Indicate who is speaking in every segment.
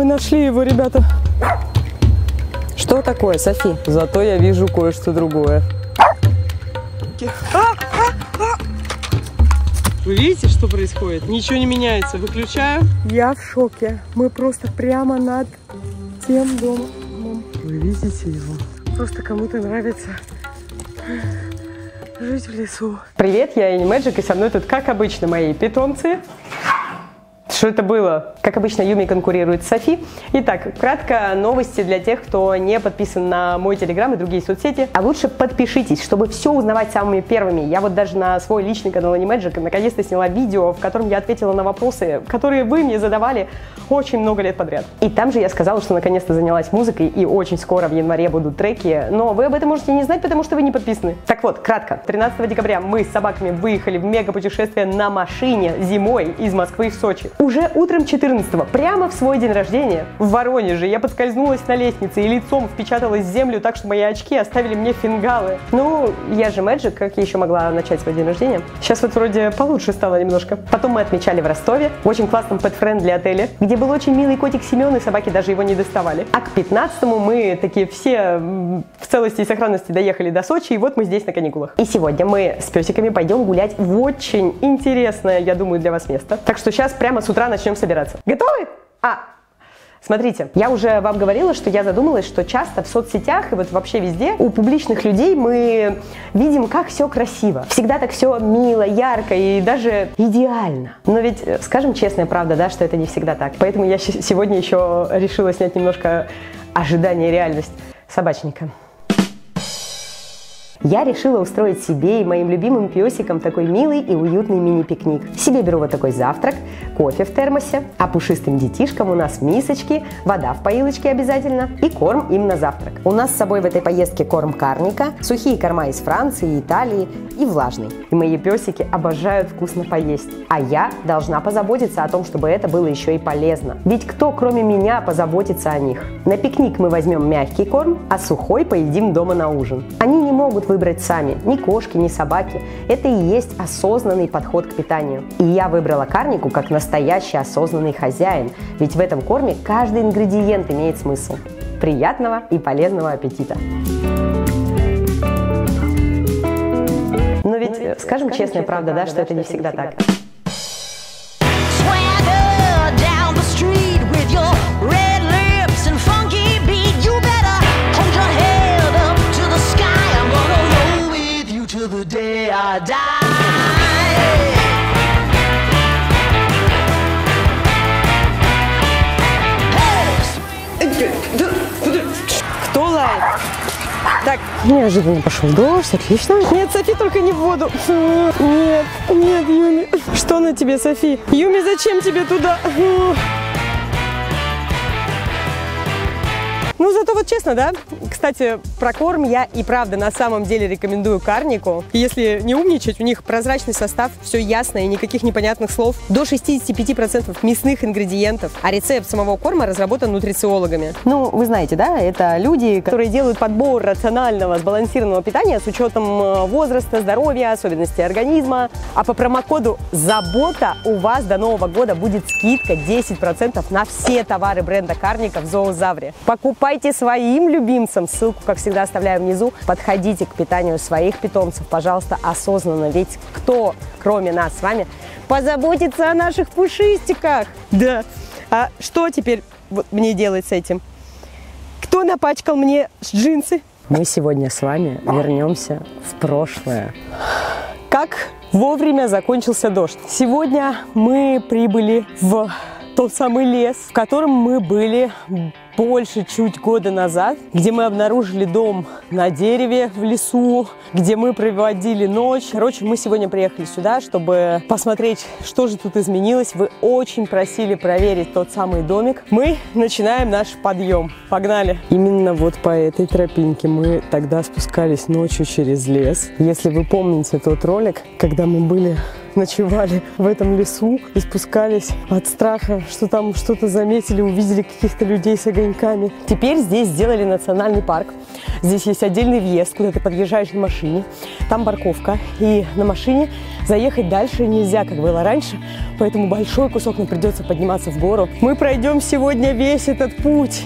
Speaker 1: Мы нашли его, ребята. Что такое, Софи? Зато я вижу кое-что другое. Вы видите, что происходит? Ничего не меняется. Выключаю. Я в шоке. Мы просто прямо над тем домом. Вы видите его? Просто кому-то нравится жить в лесу. Привет, я Энни Мэджик, и со мной тут, как обычно, мои питомцы. Что это было? Как обычно, Юми конкурирует с Софи. Итак, кратко новости для тех, кто не подписан на мой телеграм и другие соцсети. А лучше подпишитесь, чтобы все узнавать самыми первыми. Я вот даже на свой личный канал Animagic наконец-то сняла видео, в котором я ответила на вопросы, которые вы мне задавали очень много лет подряд. И там же я сказала, что наконец-то занялась музыкой, и очень скоро в январе будут треки. Но вы об этом можете не знать, потому что вы не подписаны. Так вот, кратко. 13 декабря мы с собаками выехали в мега-путешествие на машине зимой из Москвы в Сочи. Уже утром 14 прямо в свой день рождения, в Воронеже, я подскользнулась на лестнице и лицом впечаталась в землю так, что мои очки оставили мне фингалы. Ну, я же Мэджик, как я еще могла начать свой день рождения? Сейчас вот вроде получше стало немножко. Потом мы отмечали в Ростове, в очень классном pet-friendly отеле, где был очень милый котик Семен, и собаки даже его не доставали. А к 15-му мы такие все в целости и сохранности доехали до Сочи, и вот мы здесь на каникулах. И сегодня мы с песиками пойдем гулять в очень интересное, я думаю, для вас место. Так что сейчас прямо с утра начнем собираться. Готовы? А, Смотрите, я уже вам говорила, что я задумалась, что часто в соцсетях и вот вообще везде у публичных людей мы видим, как все красиво. Всегда так все мило, ярко и даже идеально. Но ведь, э, скажем честная правда, да, что это не всегда так. Поэтому я сегодня еще решила снять немножко ожидание реальность собачника я решила устроить себе и моим любимым песикам такой милый и уютный мини-пикник. Себе беру вот такой завтрак, кофе в термосе, а пушистым детишкам у нас мисочки, вода в поилочке обязательно и корм им на завтрак. У нас с собой в этой поездке корм карника, сухие корма из Франции, Италии и влажный. И мои песики обожают вкусно поесть. А я должна позаботиться о том, чтобы это было еще и полезно. Ведь кто, кроме меня, позаботится о них? На пикник мы возьмем мягкий корм, а сухой поедим дома на ужин. Они не могут выбрать сами, ни кошки, ни собаки. Это и есть осознанный подход к питанию. И я выбрала карнику как настоящий осознанный хозяин, ведь в этом корме каждый ингредиент имеет смысл. Приятного и полезного аппетита! Но ведь, Но ведь скажем честная правда, да, что это не всегда так. Кто лает? Так, неожиданно пошел дождь, отлично. Нет, Софи, только не в воду. Нет, нет, Юми. Что на тебе, Софи? Юми, зачем тебе туда? Ну, зато вот честно, да? Кстати, про корм я и правда на самом деле рекомендую карнику. Если не умничать, у них прозрачный состав, все ясно и никаких непонятных слов. До 65% мясных ингредиентов. А рецепт самого корма разработан нутрициологами. Ну, вы знаете, да? Это люди, которые делают подбор рационального, сбалансированного питания с учетом э, возраста, здоровья, особенностей организма. А по промокоду «Забота» у вас до Нового года будет скидка 10% на все товары бренда Карника в Зоозавре. Покупайте Покупайте своим любимцам. Ссылку, как всегда, оставляю внизу. Подходите к питанию своих питомцев, пожалуйста, осознанно. Ведь кто, кроме нас с вами, позаботится о наших пушистиках? Да. А что теперь вот мне делать с этим? Кто напачкал мне джинсы? Мы сегодня с вами вернемся в прошлое. Как вовремя закончился дождь. Сегодня мы прибыли в тот самый лес, в котором мы были больше чуть года назад, где мы обнаружили дом на дереве в лесу, где мы проводили ночь. Короче, мы сегодня приехали сюда, чтобы посмотреть, что же тут изменилось. Вы очень просили проверить тот самый домик. Мы начинаем наш подъем. Погнали! Именно вот по этой тропинке мы тогда спускались ночью через лес. Если вы помните тот ролик, когда мы были ночевали в этом лесу и спускались от страха, что там что-то заметили, увидели каких-то людей с огоньками. Теперь здесь сделали национальный парк. Здесь есть отдельный въезд, куда ты подъезжаешь на машине. Там парковка. И на машине заехать дальше нельзя, как было раньше. Поэтому большой кусок нам придется подниматься в гору. Мы пройдем сегодня весь этот путь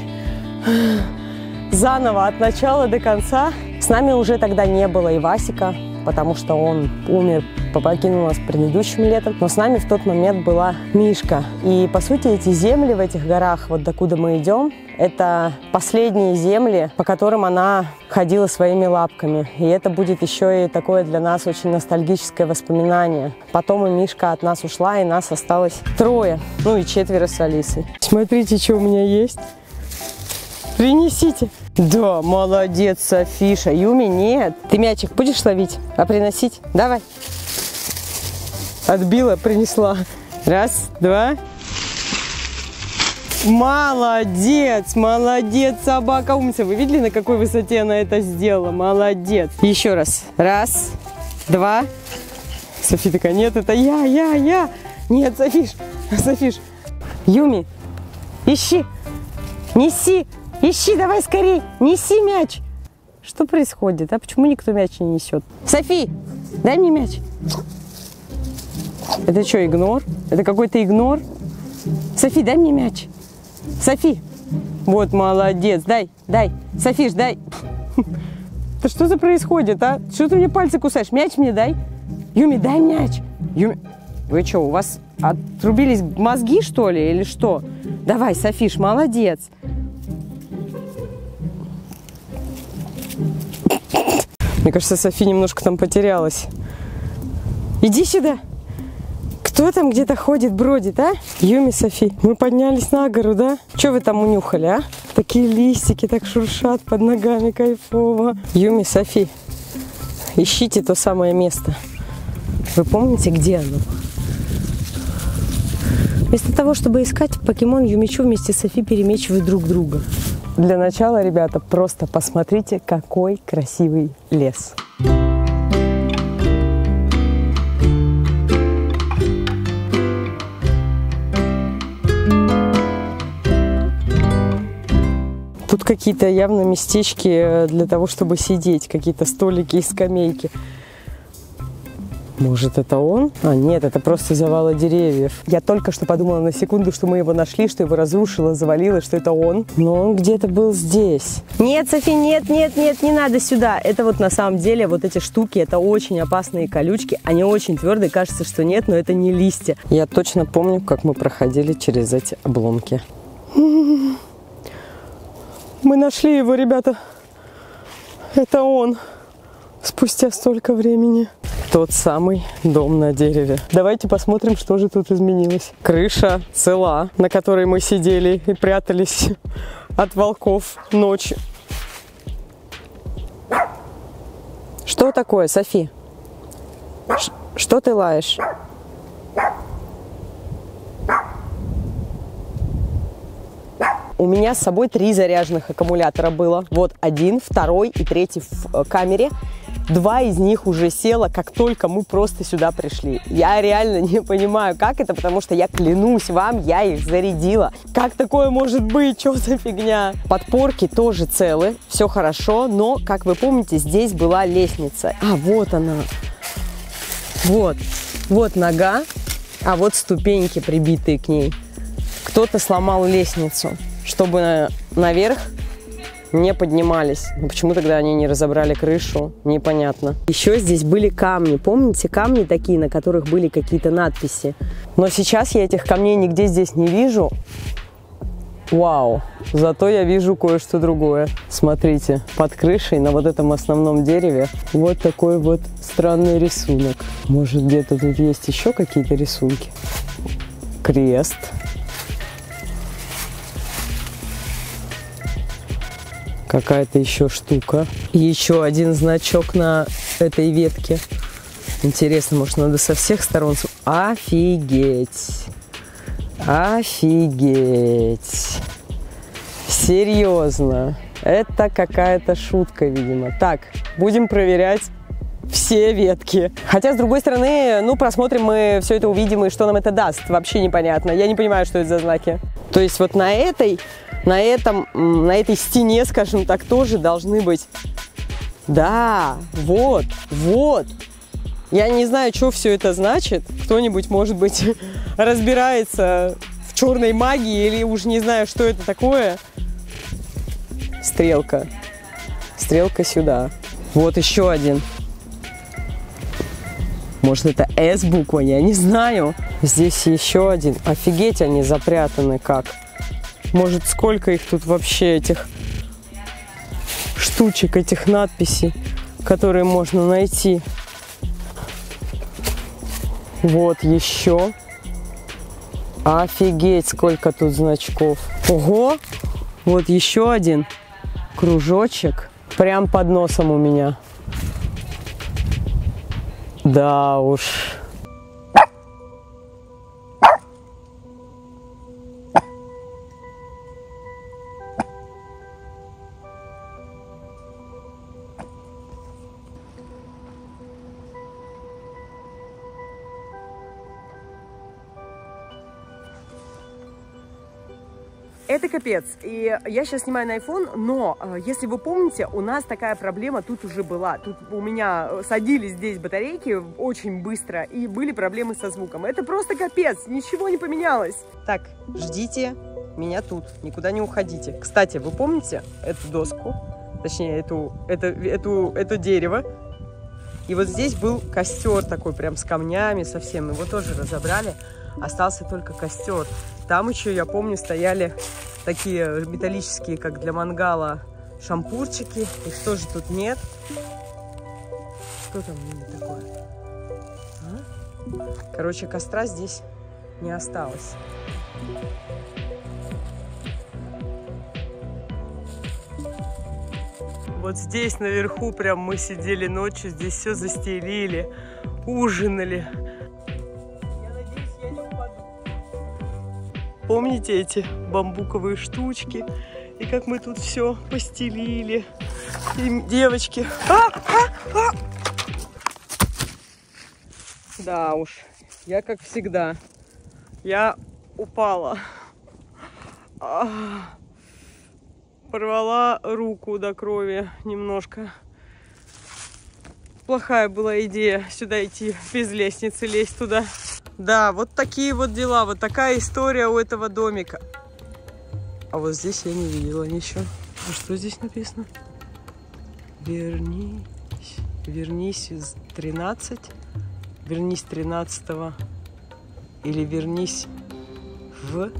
Speaker 1: заново от начала до конца. С нами уже тогда не было и Васика, потому что он умер, покинул нас предыдущим летом. Но с нами в тот момент была Мишка. И, по сути, эти земли в этих горах, вот докуда мы идем, это последние земли, по которым она ходила своими лапками. И это будет еще и такое для нас очень ностальгическое воспоминание. Потом и Мишка от нас ушла, и нас осталось трое. Ну и четверо с Алисой. Смотрите, что у меня есть. Принесите. Да, молодец, Софиша. Юми, нет. Ты мячик будешь ловить? А приносить? Давай. Отбила, принесла. Раз, два. Молодец, молодец, собака умница. Вы видели, на какой высоте она это сделала? Молодец. Еще раз. Раз, два. Софи такая, нет, это я, я, я. Нет, Софиш, Софиш. Юми, ищи, неси. Ищи, давай скорей, неси мяч. Что происходит, а почему никто мяч не несет? Софи, дай мне мяч. Это что, игнор? Это какой-то игнор? Софи, дай мне мяч. Софи. Вот, молодец. Дай, дай. Софиш, дай. Да что за происходит, а? Что ты мне пальцы кусаешь? Мяч мне дай. Юми, дай мяч. Юми, вы что, у вас отрубились мозги, что ли, или что? Давай, Софиш, молодец. Мне кажется, Софи немножко там потерялась. Иди сюда. Кто там где-то ходит, бродит, а? Юми, Софи, мы поднялись на гору, да? Что вы там унюхали, а? Такие листики так шуршат под ногами, кайфово. Юми, Софи, ищите то самое место. Вы помните, где оно? Вместо того, чтобы искать, покемон Юмичу вместе с Софи перемечивают друг друга. Для начала, ребята, просто посмотрите, какой красивый лес. Тут какие-то явно местечки для того, чтобы сидеть, какие-то столики и скамейки. Может, это он? А, нет, это просто завалы деревьев. Я только что подумала на секунду, что мы его нашли, что его разрушило, завалило, что это он. Но он где-то был здесь. Нет, Софи, нет, нет, нет, не надо сюда. Это вот на самом деле вот эти штуки, это очень опасные колючки. Они очень твердые, кажется, что нет, но это не листья. Я точно помню, как мы проходили через эти обломки. Мы нашли его, ребята. Это он. Спустя столько времени тот самый дом на дереве. Давайте посмотрим, что же тут изменилось. Крыша цела, на которой мы сидели и прятались от волков ночью. Что такое, Софи? Ш что ты лаешь? У меня с собой три заряженных аккумулятора было. Вот один, второй и третий в э, камере. Два из них уже село, как только мы просто сюда пришли. Я реально не понимаю, как это, потому что я клянусь вам, я их зарядила. Как такое может быть? Что за фигня? Подпорки тоже целы, все хорошо, но, как вы помните, здесь была лестница. А, вот она. Вот. Вот нога, а вот ступеньки, прибитые к ней. Кто-то сломал лестницу, чтобы наверх не поднимались. Почему тогда они не разобрали крышу, непонятно. Еще здесь были камни. Помните, камни такие, на которых были какие-то надписи? Но сейчас я этих камней нигде здесь не вижу. Вау! Зато я вижу кое-что другое. Смотрите, под крышей на вот этом основном дереве вот такой вот странный рисунок. Может, где-то тут есть еще какие-то рисунки? Крест. Какая-то еще штука. Еще один значок на этой ветке. Интересно, может, надо со всех сторон... Офигеть! Офигеть! Серьезно! Это какая-то шутка, видимо. Так, будем проверять все ветки. Хотя, с другой стороны, ну, просмотрим мы все это, увидим, и что нам это даст, вообще непонятно. Я не понимаю, что это за знаки. То есть вот на этой, на этом, на этой стене, скажем так, тоже должны быть... Да, вот, вот. Я не знаю, что все это значит. Кто-нибудь, может быть, разбирается в черной магии или уж не знаю, что это такое. Стрелка. Стрелка сюда. Вот еще один. Может, это S буква, я не знаю. Здесь еще один. Офигеть, они запрятаны как. Может, сколько их тут вообще, этих штучек, этих надписей, которые можно найти. Вот еще. Офигеть, сколько тут значков. Ого! Вот еще один кружочек. Прям под носом у меня. Да уж. Это капец. И я сейчас снимаю на iPhone, но, э, если вы помните, у нас такая проблема тут уже была. Тут у меня э, садились здесь батарейки очень быстро, и были проблемы со звуком. Это просто капец, ничего не поменялось. Так, ждите меня тут, никуда не уходите. Кстати, вы помните эту доску? Точнее, эту, это, эту, это дерево. И вот здесь был костер такой, прям с камнями совсем. Его тоже разобрали. Остался только костер. Там еще, я помню, стояли такие металлические, как для мангала, шампурчики. Их тоже тут нет. Что там такое? А? Короче, костра здесь не осталось. Вот здесь наверху прям мы сидели ночью, здесь все застелили, ужинали. Помните эти бамбуковые штучки? И как мы тут все постелили. И девочки. А, а, а! Да уж, я как всегда. Я упала. А, порвала руку до крови немножко. Плохая была идея сюда идти без лестницы, лезть туда. Да, вот такие вот дела, вот такая история у этого домика. А вот здесь я не видела ничего. А что здесь написано? Вернись, вернись из 13, вернись 13 или вернись в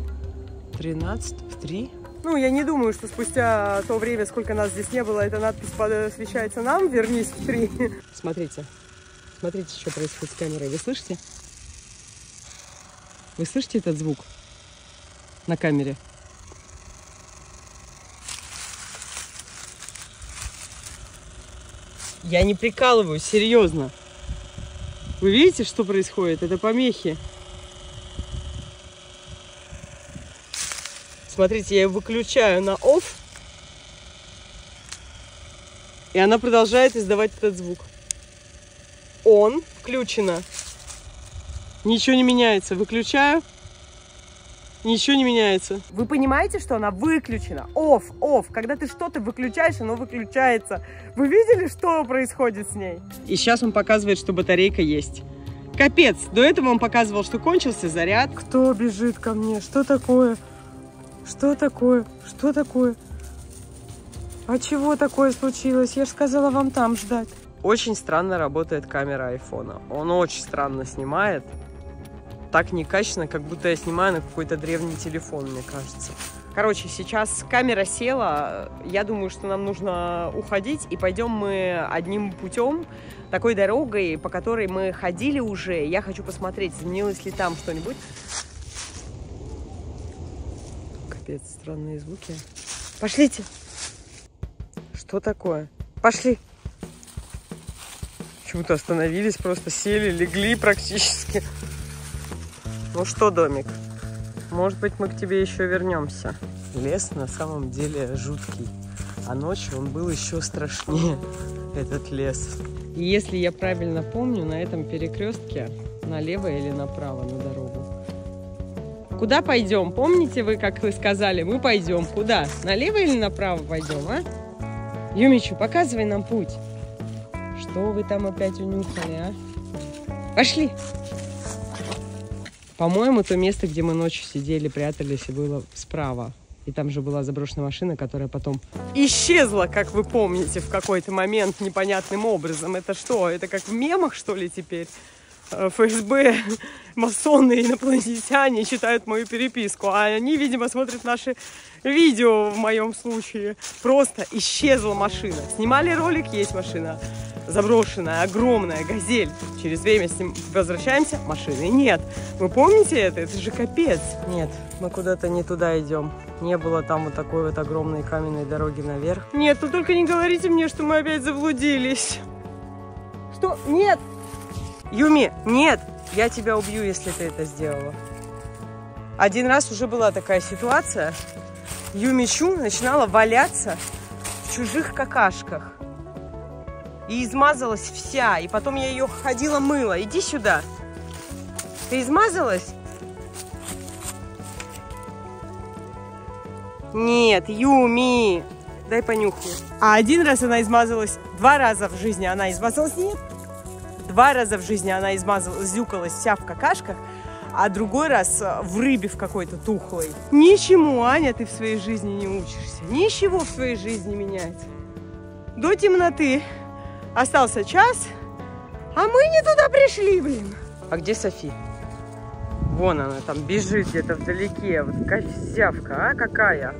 Speaker 1: 13, в 3. Ну, я не думаю, что спустя то время, сколько нас здесь не было, эта надпись посвящается нам. Вернись в 3. Смотрите, смотрите, что происходит с камерой. Вы слышите? Вы слышите этот звук на камере? Я не прикалываюсь, серьезно. Вы видите, что происходит? Это помехи. Смотрите, я ее выключаю на off. И она продолжает издавать этот звук. Он включено. Ничего не меняется. Выключаю. Ничего не меняется. Вы понимаете, что она выключена? Оф, оф. Когда ты что-то выключаешь, оно выключается. Вы видели, что происходит с ней? И сейчас он показывает, что батарейка есть. Капец. До этого он показывал, что кончился заряд. Кто бежит ко мне? Что такое? Что такое? Что такое? А чего такое случилось? Я же сказала вам там ждать. Очень странно работает камера айфона. Он очень странно снимает так некачественно, как будто я снимаю на какой-то древний телефон, мне кажется. Короче, сейчас камера села. Я думаю, что нам нужно уходить, и пойдем мы одним путем, такой дорогой, по которой мы ходили уже. Я хочу посмотреть, изменилось ли там что-нибудь. Капец, странные звуки. Пошлите! Что такое? Пошли! Почему-то остановились, просто сели, легли практически. Ну что, домик, может быть, мы к тебе еще вернемся. Лес на самом деле жуткий, а ночью он был еще страшнее, этот лес. И если я правильно помню, на этом перекрестке налево или направо на дорогу. Куда пойдем? Помните вы, как вы сказали? Мы пойдем. Куда? Налево или направо пойдем, а? Юмичу, показывай нам путь. Что вы там опять унюхали, а? Пошли! По-моему, то место, где мы ночью сидели, прятались, и было справа. И там же была заброшенная машина, которая потом исчезла, как вы помните, в какой-то момент непонятным образом. Это что? Это как в мемах, что ли, теперь? Э, ФСБ, масоны, инопланетяне читают мою переписку, а они, видимо, смотрят наши видео в моем случае. Просто исчезла машина. Снимали ролик, есть машина заброшенная, огромная, газель. Через время с ним возвращаемся, машины нет. Вы помните это? Это же капец. Нет, мы куда-то не туда идем. Не было там вот такой вот огромной каменной дороги наверх. Нет, ну только не говорите мне, что мы опять заблудились. Что? Нет! Юми, нет! Я тебя убью, если ты это сделала. Один раз уже была такая ситуация. Юми Чу начинала валяться в чужих какашках. И измазалась вся. И потом я ее ходила мыла. Иди сюда. Ты измазалась? Нет, Юми. Дай понюхаю. А один раз она измазалась, два раза в жизни она измазалась. Нет. Два раза в жизни она измазалась, зюкалась вся в какашках, а другой раз в рыбе в какой-то тухлой. Ничему, Аня, ты в своей жизни не учишься. Ничего в своей жизни менять. До темноты Остался час, а мы не туда пришли, блин. А где Софи? Вон она там бежит где-то вдалеке. Вот козявка, а какая?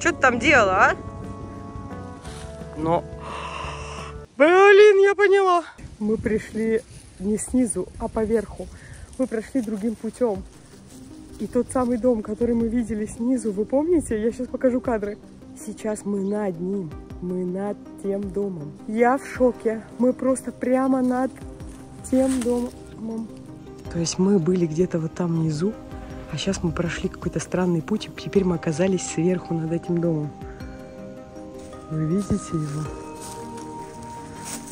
Speaker 1: Что ты там делала, а? Но... Блин, я поняла. Мы пришли не снизу, а поверху. Мы прошли другим путем. И тот самый дом, который мы видели снизу, вы помните? Я сейчас покажу кадры. Сейчас мы над ним. Мы над тем домом. Я в шоке. Мы просто прямо над тем домом. То есть мы были где-то вот там внизу, а сейчас мы прошли какой-то странный путь, и теперь мы оказались сверху над этим домом. Вы видите его?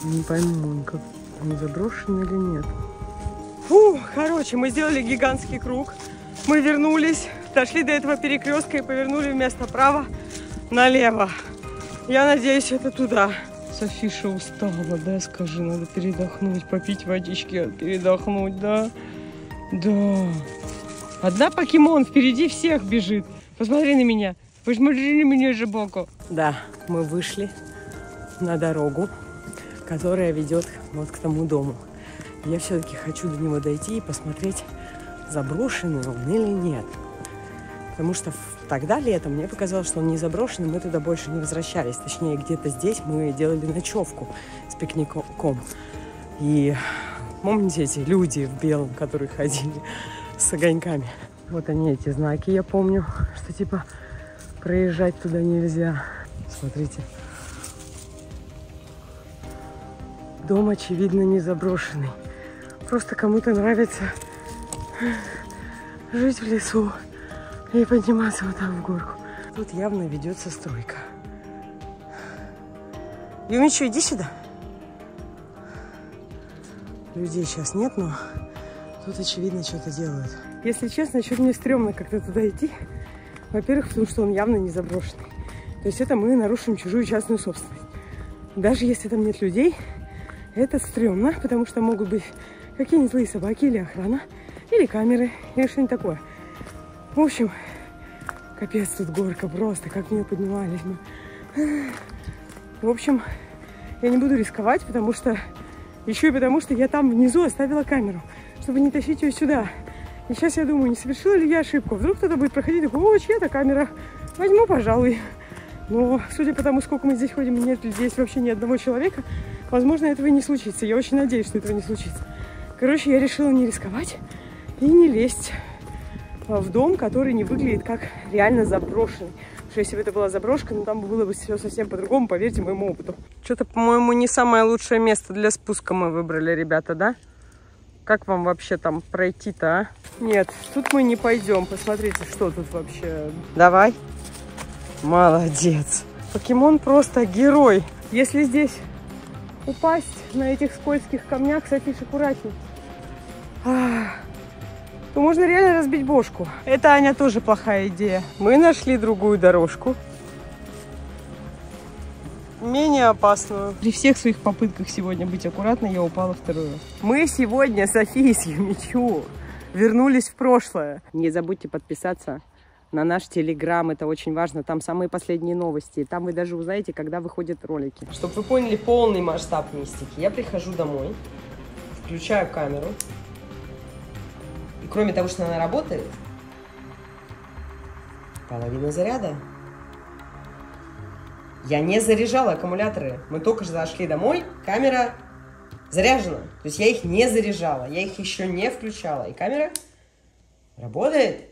Speaker 1: Не пойму, он как он заброшен или нет. Фу, короче, мы сделали гигантский круг. Мы вернулись, дошли до этого перекрестка и повернули вместо права налево. Я надеюсь, это туда. Софиша устала, да, скажи, надо передохнуть, попить водички, передохнуть, да? Да. Одна покемон впереди всех бежит. Посмотри на меня. Посмотри на меня же боку. Да, мы вышли на дорогу, которая ведет вот к тому дому. Я все-таки хочу до него дойти и посмотреть, заброшенный он или нет. Потому что тогда летом мне показалось, что он не заброшен, и мы туда больше не возвращались. Точнее, где-то здесь мы делали ночевку с пикником. И помните эти люди в белом, которые ходили с огоньками? Вот они, эти знаки, я помню, что типа проезжать туда нельзя. Смотрите. Дом, очевидно, не заброшенный. Просто кому-то нравится жить в лесу и подниматься вот так в горку. Тут явно ведется стройка. Юмичу, иди сюда. Людей сейчас нет, но тут, очевидно, что-то делают. Если честно, чуть мне стрёмно как-то туда идти. Во-первых, потому что он явно не заброшенный. То есть это мы нарушим чужую частную собственность. Даже если там нет людей, это стрёмно, потому что могут быть какие-нибудь злые собаки или охрана, или камеры, или что-нибудь такое. В общем, капец тут горка просто, как в нее поднимались мы. В общем, я не буду рисковать, потому что... Еще и потому, что я там внизу оставила камеру, чтобы не тащить ее сюда. И сейчас я думаю, не совершила ли я ошибку. Вдруг кто-то будет проходить, такой, о, чья-то камера. Возьму, пожалуй. Но судя по тому, сколько мы здесь ходим, нет здесь вообще ни одного человека, возможно, этого и не случится. Я очень надеюсь, что этого не случится. Короче, я решила не рисковать и не лезть в дом, который не выглядит как реально заброшенный. Потому что если бы это была заброшка, ну там было бы все совсем по-другому, поверьте моему опыту. Что-то, по-моему, не самое лучшее место для спуска мы выбрали, ребята, да? Как вам вообще там пройти-то, а? Нет, тут мы не пойдем. Посмотрите, что тут вообще. Давай. Молодец. Покемон просто герой. Если здесь упасть на этих скользких камнях. Софиш, аккуратней. Ах, то можно реально разбить бошку. Это, Аня, тоже плохая идея. Мы нашли другую дорожку. Менее опасную. При всех своих попытках сегодня быть аккуратной, я упала раз. Мы сегодня, София с Юмичу, вернулись в прошлое. Не забудьте подписаться на наш телеграм, это очень важно. Там самые последние новости. Там вы даже узнаете, когда выходят ролики. Чтобы вы поняли полный масштаб мистики, я прихожу домой, включаю камеру. Кроме того, что она работает, половина заряда. Я не заряжала аккумуляторы. Мы только что зашли домой, камера заряжена. То есть я их не заряжала, я их еще не включала. И камера работает.